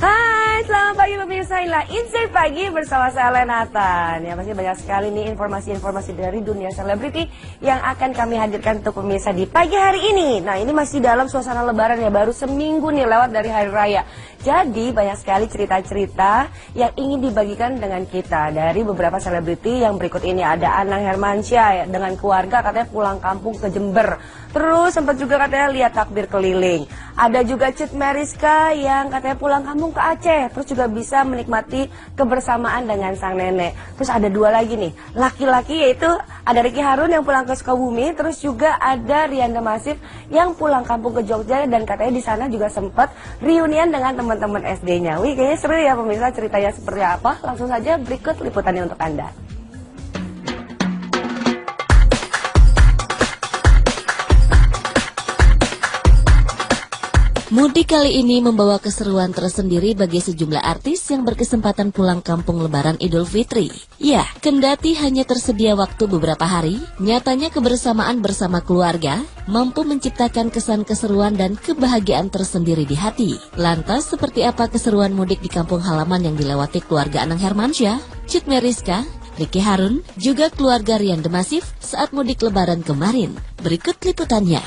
Bye. Selamat pagi pemirsa. Inilah Insight Pagi bersama saya Lenatan. Ya, pasti banyak sekali nih informasi-informasi dari dunia selebriti yang akan kami hadirkan untuk pemirsa di pagi hari ini. Nah, ini masih dalam suasana lebaran ya, baru seminggu nih lewat dari hari raya. Jadi, banyak sekali cerita-cerita yang ingin dibagikan dengan kita dari beberapa selebriti yang berikut ini. Ada Anang Hermansyah ya, dengan keluarga katanya pulang kampung ke Jember. Terus sempat juga katanya lihat takbir keliling. Ada juga Cut Meriska yang katanya pulang kampung ke Aceh. Terus juga bisa menikmati kebersamaan dengan sang nenek. Terus ada dua lagi nih, laki-laki yaitu ada Ricky Harun yang pulang ke Sukabumi. Terus juga ada Rianda Masif yang pulang kampung ke Jogja dan katanya di sana juga sempat reunian dengan teman-teman SD-nya. Wih, kayaknya seru ya pemirsa ceritanya seperti apa. Langsung saja berikut liputannya untuk Anda. Mudik kali ini membawa keseruan tersendiri bagi sejumlah artis yang berkesempatan pulang kampung lebaran Idul Fitri. Ya, kendati hanya tersedia waktu beberapa hari, nyatanya kebersamaan bersama keluarga mampu menciptakan kesan keseruan dan kebahagiaan tersendiri di hati. Lantas, seperti apa keseruan mudik di kampung halaman yang dilewati keluarga Anang Hermansyah, Cut Meriska, Ricky Harun, juga keluarga Rian Demasif saat mudik lebaran kemarin? Berikut liputannya.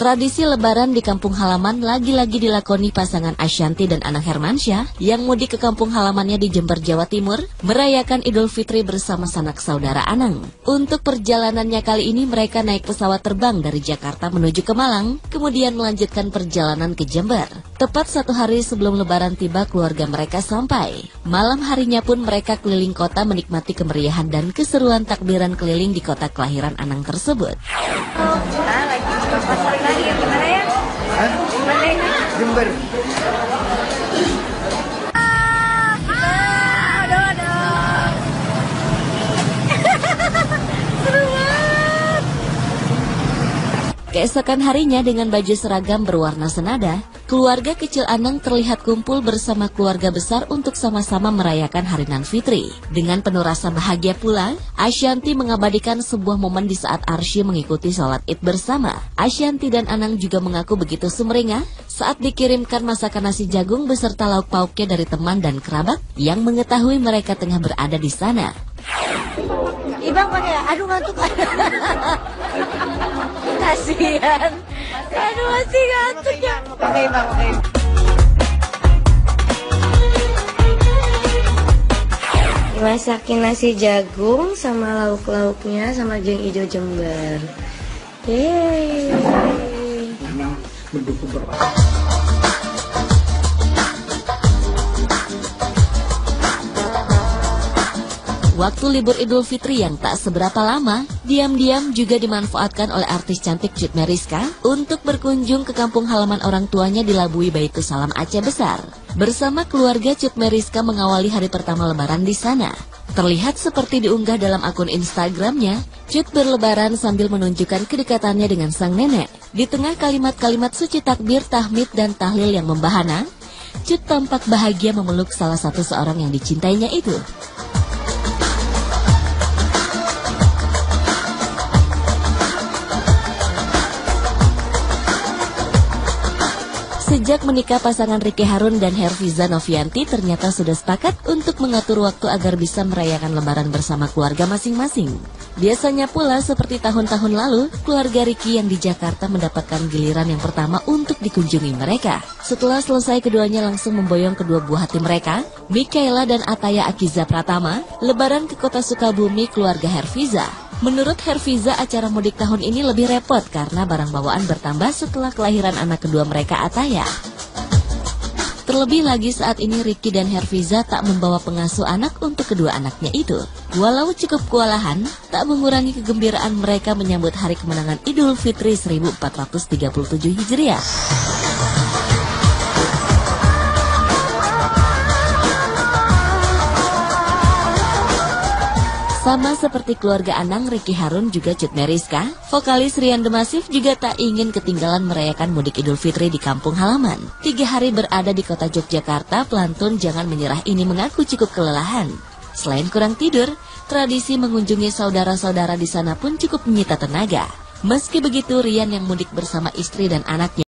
Tradisi lebaran di kampung halaman lagi-lagi dilakoni pasangan Ashanti dan Anang Hermansyah yang mudik ke kampung halamannya di Jember, Jawa Timur merayakan Idul Fitri bersama sanak saudara Anang. Untuk perjalanannya kali ini mereka naik pesawat terbang dari Jakarta menuju ke Malang, kemudian melanjutkan perjalanan ke Jember. Tepat satu hari sebelum lebaran tiba keluarga mereka sampai. Malam harinya pun mereka keliling kota menikmati kemeriahan dan keseruan takbiran keliling di kota kelahiran Anang tersebut. Oh, lagi Jember. Keesokan harinya dengan baju seragam berwarna senada, keluarga kecil Anang terlihat kumpul bersama keluarga besar untuk sama-sama merayakan Hari Nan Fitri. Dengan penuh rasa bahagia pula, Ashanti mengabadikan sebuah momen di saat Arsy mengikuti sholat id bersama. Ashanti dan Anang juga mengaku begitu sumringah saat dikirimkan masakan nasi jagung beserta lauk pauknya dari teman dan kerabat yang mengetahui mereka tengah berada di sana. Ibang pakai, aduh ngantuk. Kasihan. Aduh masih ngantuk ya. Pakai ibang, pakai. Dimasakin nasi jagung sama lauk-lauknya sama jeng hijau jember. Yeay. Memang mendukung berat. Waktu libur Idul Fitri yang tak seberapa lama, diam-diam juga dimanfaatkan oleh artis cantik Cut Meriska untuk berkunjung ke kampung halaman orang tuanya di Labui Baitu Salam Aceh Besar. Bersama keluarga Cut Meriska mengawali hari pertama lebaran di sana. Terlihat seperti diunggah dalam akun Instagramnya, Cut berlebaran sambil menunjukkan kedekatannya dengan sang nenek. Di tengah kalimat-kalimat suci takbir, tahmid, dan tahlil yang membahana, Cut tampak bahagia memeluk salah satu seorang yang dicintainya itu. Sejak menikah pasangan Ricky Harun dan Herfiza Novianti ternyata sudah sepakat untuk mengatur waktu agar bisa merayakan lebaran bersama keluarga masing-masing. Biasanya pula seperti tahun-tahun lalu, keluarga Ricky yang di Jakarta mendapatkan giliran yang pertama untuk dikunjungi mereka. Setelah selesai keduanya langsung memboyong kedua buah hati mereka, Mikaela dan Ataya Akiza Pratama, lebaran ke kota Sukabumi keluarga Herfiza. Menurut Herfiza, acara mudik tahun ini lebih repot karena barang bawaan bertambah setelah kelahiran anak kedua mereka Ataya. Terlebih lagi saat ini Ricky dan Herfiza tak membawa pengasuh anak untuk kedua anaknya itu. Walau cukup kewalahan, tak mengurangi kegembiraan mereka menyambut hari kemenangan Idul Fitri 1437 Hijriah. Sama seperti keluarga Anang, Ricky Harun juga Cut Meriska, vokalis Rian Demasif juga tak ingin ketinggalan merayakan mudik Idul Fitri di kampung halaman. Tiga hari berada di kota Yogyakarta, pelantun jangan menyerah ini mengaku cukup kelelahan. Selain kurang tidur, tradisi mengunjungi saudara-saudara di sana pun cukup menyita tenaga. Meski begitu, Rian yang mudik bersama istri dan anaknya